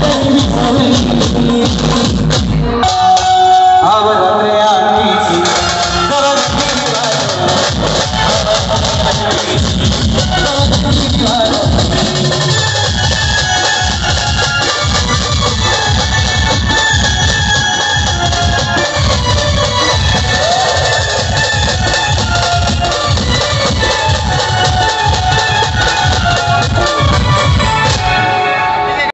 baby, baby.